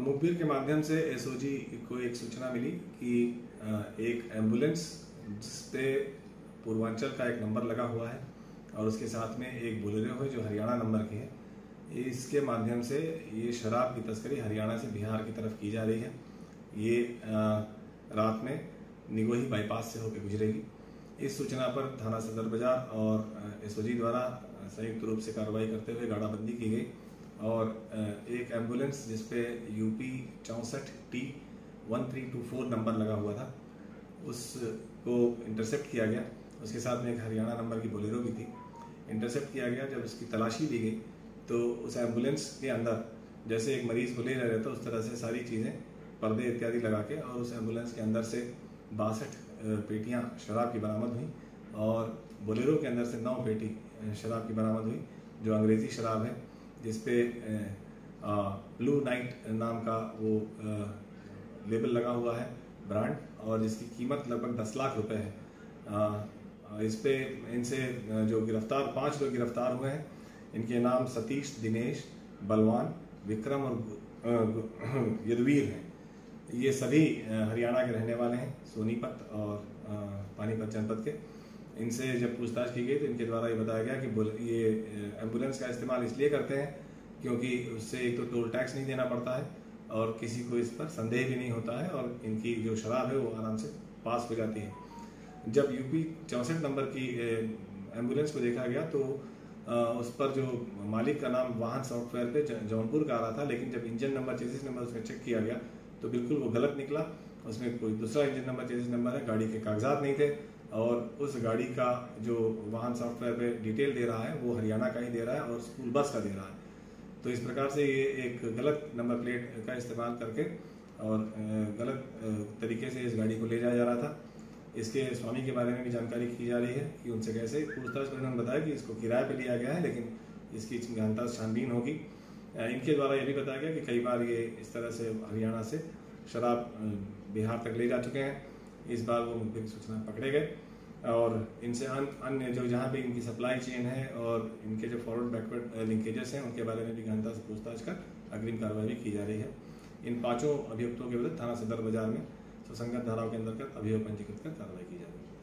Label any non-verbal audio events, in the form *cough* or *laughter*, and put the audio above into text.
मुखबिर के माध्यम से एसओजी को एक सूचना मिली कि एक एंबुलेंस जिसपे पूर्वांचल का एक नंबर लगा हुआ है और उसके साथ में एक बुलेरो है जो हरियाणा नंबर की है। इसके माध्यम से ये शराब की तस्करी हरियाणा से बिहार की तरफ़ की जा रही है। ये रात में निगोही बाईपास से होकर गुजरेगी। इस सूचना पर थाना सदर बाज़ार और एसओजी द्वारा संयुक्त रूप से कार्रवाई करते हुए गाड़ाबंदी की गई। और एक एंबुलेंस जिसपे यूपी चौंसठ T one three two four number लगा हुआ था, उसको इंटरसेप्ट किया गया। उसके साथ में एक हरियाणा नंबर की बोलेरो भी थी। इंटरसेप्ट किया गया, जब उसकी तलाशी ली गई तो उस एंबुलेंस के अंदर जैसे एक मरीज़ को ले रहे थे, उस तरह से सारी चीज़ें, पर्दे इत्यादि लगा के और उस एंबुलेंस के अंदर से बासठ पेटियाँ शराब की बरामद हुई और बोलेरो के अंदर से नौ पेटी शराब की बरामद हुई, जो अंग्रेज़ी शराब है। जिसपे ब्लू नाइट नाम का वो लेबल लगा हुआ है ब्रांड और जिसकी कीमत लगभग दस लाख रुपए है। इस पे इनसे जो गिरफ़्तार, पाँच लोग गिरफ़्तार हुए हैं। इनके नाम सतीश, दिनेश, बलवान, विक्रम और *coughs* यदवीर हैं। ये सभी हरियाणा के रहने वाले हैं, सोनीपत और पानीपत जनपद के। इनसे जब पूछताछ की गई तो इनके द्वारा ये बताया गया कि ये एंबुलेंस का इस्तेमाल इसलिए करते हैं क्योंकि उससे एक तो टोल टैक्स नहीं देना पड़ता है और किसी को इस पर संदेह भी नहीं होता है और इनकी जो शराब है वो आराम से पास हो जाती है। जब यूपी चौंसठ नंबर की एंबुलेंस को देखा गया तो उस पर जो मालिक का नाम वाहन सॉफ्टवेयर पे जौनपुर का आ रहा था लेकिन जब इंजन नंबर चेसिस नंबर उसमें चेक किया गया तो बिल्कुल वो गलत निकला। उसमें कोई दूसरा इंजन नंबर चेसिस नंबर है, गाड़ी के कागजात नहीं थे। और उस गाड़ी का जो वाहन सॉफ्टवेयर पे डिटेल दे रहा है, वो हरियाणा का ही दे रहा है और स्कूल बस का दे रहा है। तो इस प्रकार से ये एक गलत नंबर प्लेट का इस्तेमाल करके और गलत तरीके से इस गाड़ी को ले जाया जा रहा था। इसके स्वामी के बारे में भी जानकारी की जा रही है कि उनसे कैसे पूछताछ में उन्होंने बताया कि इसको किराए पर लिया गया है, लेकिन इसकी गहनता छानबीन होगी। इनके द्वारा ये भी बताया गया कि कई बार ये इस तरह से हरियाणा से शराब बिहार तक ले जा चुके हैं। इस बार वो मुखबिर सूचना पकड़े गए। और इनसे अन्य जो जहाँ भी इनकी सप्लाई चेन है और इनके जो फॉरवर्ड बैकवर्ड लिंकेजेस हैं, उनके बारे में भी गहनता से पूछताछ कर अग्रिम कार्रवाई भी की जा रही है। इन पाँचों अभियुक्तों के विरुद्ध थाना सदर बाज़ार में सुसंगत धाराओं के अंतर्गत अभियोग पंजीकृत कर कार्रवाई की जा रही है।